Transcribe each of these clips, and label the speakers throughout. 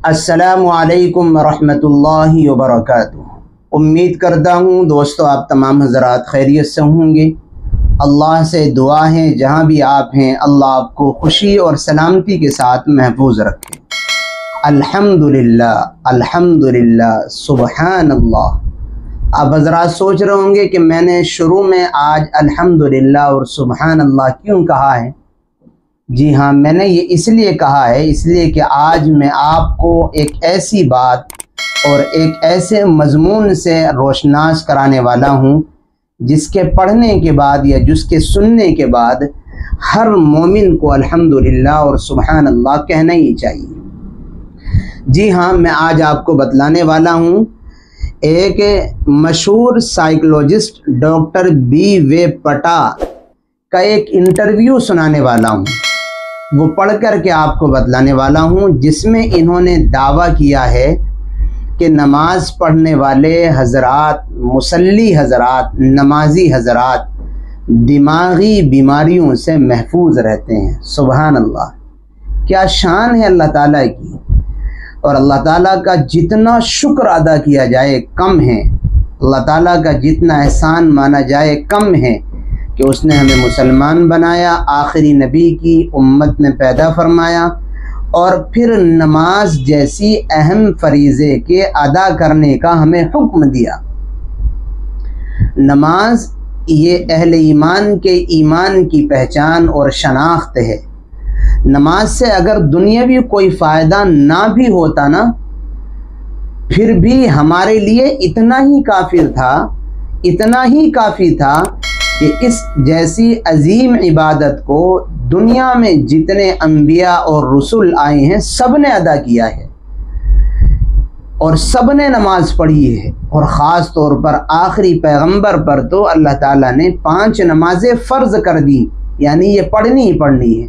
Speaker 1: असलकम वरहमतुल्लाहि वबरकातुहू उम्मीद करता हूँ दोस्तों आप तमाम हजरात खैरियत से होंगे। अल्लाह से दुआ है, जहाँ भी आप हैं, अल्लाह आपको खुशी और सलामती के साथ महफूज रखे। अल्हम्दुलिल्लाह अल्हम्दुलिल्लाह सुबहान अल्लाह आप हजरात सोच रहे होंगे कि मैंने शुरू में आज अल्हम्दुलिल्लाह और सुबहान अल्लाह क्यों कहा है? जी हाँ मैंने ये इसलिए कहा है, इसलिए कि आज मैं आपको एक ऐसी बात और एक ऐसे मजमून से रोशनास कराने वाला हूँ, जिसके पढ़ने के बाद या जिसके सुनने के बाद हर मोमिन को अल्हम्दुलिल्लाह और सुबहान अल्लाह कहना ही चाहिए। जी हाँ मैं आज आपको बतलाने वाला हूँ, एक मशहूर साइकोलॉजिस्ट डॉक्टर बी वे पटा का एक इंटरव्यू सुनाने वाला हूँ। वो पढ़ कर के आपको बतलाने वाला हूँ, जिसमें इन्होंने दावा किया है कि नमाज़ पढ़ने वाले हजरात, मुसल्ली हजरात, नमाजी हजरात दिमागी बीमारियों से महफूज रहते हैं। सुबहान अल्लाह क्या शान है अल्लाह ताला की? और अल्लाह ताला का जितना शुक्र अदा किया जाए कम है। अल्लाह ताला का जितना एहसान माना जाए कम है। कि उसने हमें मुसलमान बनाया, आखिरी नबी की उम्मत में पैदा फरमाया और फिर नमाज़ जैसी अहम फरीज़े के अदा करने का हमें हुक्म दिया। नमाज़ ये अहल ईमान के ईमान की पहचान और शनाख्त है। नमाज़ से अगर दुनियावी कोई फ़ायदा ना भी होता ना, फिर भी हमारे लिए इतना ही काफिर था, इतना ही काफ़ी था कि इस जैसी अजीम इबादत को दुनिया में जितने अम्बिया और रसुल आए हैं सबने अदा किया है। और सबने नमाज़ पढ़ी है। और ख़ास तौर पर आखिरी पैगंबर पर तो अल्लाह ताला ने पाँच नमाजें फ़र्ज़ कर दी, यानी ये पढ़नी ही पढ़नी है।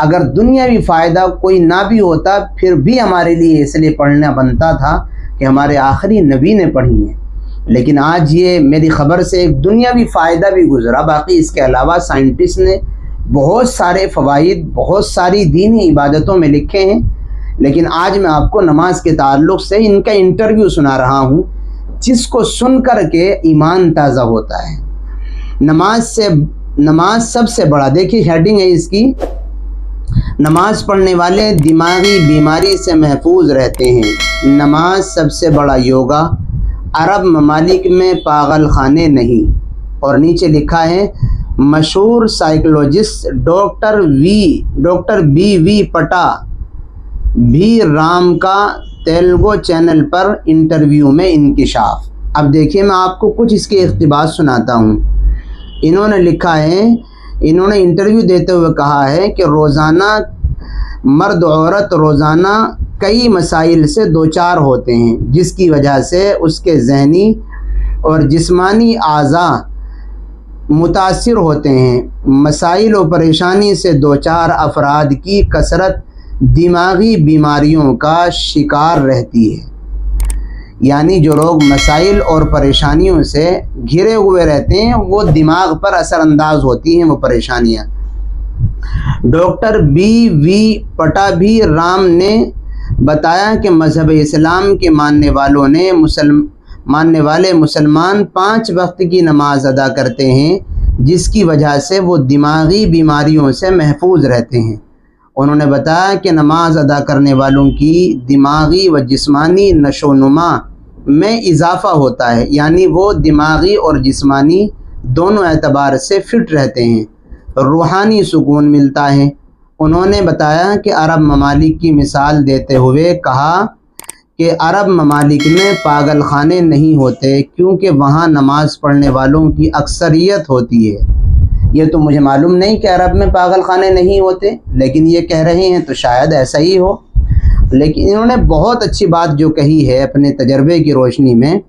Speaker 1: अगर दुनियावी फ़ायदा कोई ना भी होता, फिर भी हमारे लिए इसलिए पढ़ना बनता था कि हमारे आखिरी नबी ने पढ़ी है। लेकिन आज ये मेरी ख़बर से एक दुनियावी फ़ायदा भी गुजरा। बाकी इसके अलावा साइंटिस्ट ने बहुत सारे फ़वाद बहुत सारी दीनी इबादतों में लिखे हैं। लेकिन आज मैं आपको नमाज़ के ताल्लुक़ से इनका इंटरव्यू सुना रहा हूँ, जिसको सुन कर के ईमान ताज़ा होता है। नमाज़ से, नमाज़ सबसे बड़ा, देखिए हेडिंग है इसकी, नमाज़ पढ़ने वाले दिमागी बीमारी से महफूज रहते हैं। नमाज़ सबसे बड़ा योगा अरब ममालिक में पागल खाने नहीं। और नीचे लिखा है, मशहूर psychologist doctor V, doctor B V Pattabhi Ram का तेलुगु चैनल पर इंटरव्यू में इंकशाफ। अब देखिए, मैं आपको कुछ इसके इकतबास सुनाता हूँ। इन्होंने लिखा है, इन्होंने इंटरव्यू देते हुए कहा है कि रोज़ाना मर्द औरत रोज़ाना कई मसाइल से दो चार होते हैं, जिसकी वजह से उसके जहनी और जिस्मानी अज़ा मुतासर होते हैं। मसाइल और परेशानी से दो चार अफराद की कसरत दिमागी बीमारियों का शिकार रहती है। यानी जो लोग मसाइल और परेशानियों से घिरे हुए रहते हैं, वो दिमाग पर असरअंदाज होती हैं, वो परेशानियाँ। Doctor B V Pattabhi Ram ने बताया कि मज़हब इस्लाम के मानने वालों ने मुसलम, मानने वाले मुसलमान पाँच वक्त की नमाज़ अदा करते हैं, जिसकी वजह से वो दिमागी बीमारियों से महफूज रहते हैं। उन्होंने बताया कि नमाज़ अदा करने वालों की दिमागी व जिस्मानी नशोनुमा में इजाफ़ा होता है, यानी वो दिमागी और जिस्मानी दोनों एतबार से फ़िट रहते हैं। रूहानी सुकून मिलता है। उन्होंने बताया कि अरब ममालिक की मिसाल देते हुए कहा कि अरब ममालिक में पागल खाने नहीं होते, क्योंकि वहाँ नमाज़ पढ़ने वालों की अक्सरियत होती है। ये तो मुझे मालूम नहीं कि अरब में पागल खाने नहीं होते, लेकिन ये कह रहे हैं तो शायद ऐसा ही हो। लेकिन इन्होंने बहुत अच्छी बात जो कही है अपने तजर्बे की रोशनी में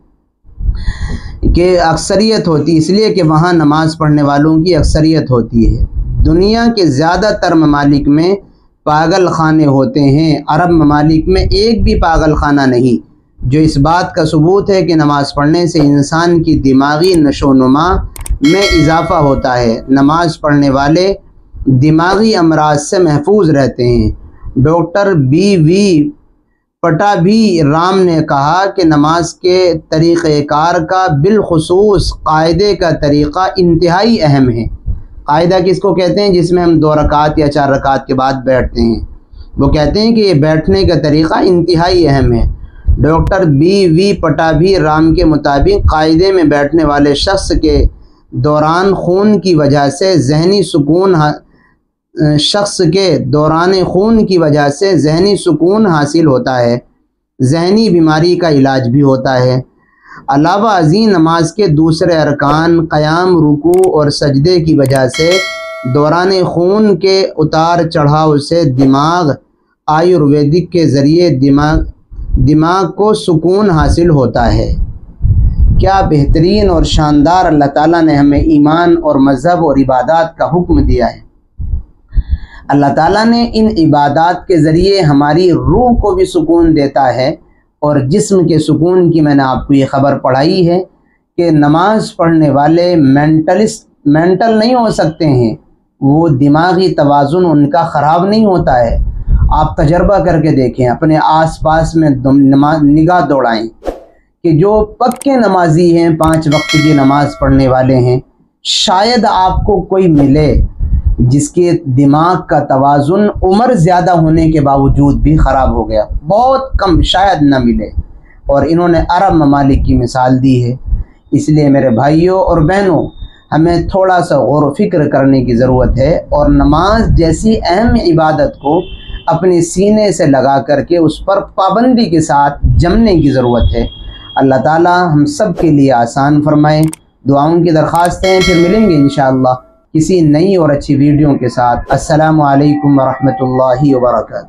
Speaker 1: कि अक्सरियत होती, इसलिए कि वहाँ नमाज़ पढ़ने वालों की अक्सरियत होती है। दुनिया के ज़्यादातर ममालिक में पागल खाने होते हैं, अरब ममालिक में एक भी पागल खाना नहीं। जो इस बात का सबूत है कि नमाज़ पढ़ने से इंसान की दिमागी नशोनुमा में इजाफ़ा होता है। नमाज़ पढ़ने वाले दिमागी अमराज से महफूज रहते हैं। डॉक्टर बी वी पटा भी राम ने कहा कि नमाज़ के तरीक़ार का बिलखसूस कायदे का तरीक़ा इंतहाई अहम है। कायदा किसको कहते हैं? जिसमें हम दो रकात या चार रकात के बाद बैठते हैं। वो कहते हैं कि ये बैठने का तरीक़ा इंतहाई अहम है। Doctor B V Pattabhi Ram के मुताबिक कायदे में बैठने वाले शख्स के दौरान खून की वजह से जहनी सुकून शख्स के दौरान खून की वजह से जहनी सुकून हासिल होता है। जहनी बीमारी का इलाज भी होता है। अलावा अजी नमाज़ के दूसरे अरकान, क़याम, रुकू और सजदे की वजह से दौरान खून के उतार चढ़ाव से दिमाग, आयुर्वेदिक के ज़रिए दिमाग दिमाग को सुकून हासिल होता है। क्या बेहतरीन और शानदार अल्लाह ताला ने हमें ईमान और मज़हब और इबादत का हुक्म दिया है? अल्लाह ताला ने इन इबादत के ज़रिए हमारी रूह को भी सुकून देता है और जिस्म के सुकून की मैंने आपको ये ख़बर पढ़ाई है कि नमाज़ पढ़ने वाले मेंटलिस्ट, मेंटल नहीं हो सकते हैं। वो दिमागी तोज़ुन उनका ख़राब नहीं होता है। आप तजर्बा करके देखें, अपने आस पास में निगाह दौड़ाएँ कि जो पक्के नमाजी हैं, पाँच वक्त की नमाज़ पढ़ने वाले हैं, शायद आपको कोई मिले। जिसके दिमाग का तोज़ुन उम्र ज़्यादा होने के बावजूद भी ख़राब हो गया। बहुत कम शायद न मिले। और इन्होंने अरब ममालिक की मिसाल दी है। इसलिए मेरे भाइयों और बहनों, हमें थोड़ा सा गौर फ़िक्र करने की ज़रूरत है और नमाज़ जैसी अहम इबादत को अपने सीने से लगा करके उस पर पाबंदी के साथ जमने की ज़रूरत है। अल्लाह ताला हम सब के लिए आसान फरमाए। दुआओं की दरख्वास्त हैं, फिर मिलेंगे इन किसी नई और अच्छी वीडियो के साथ। असलकम वरहमल वर्का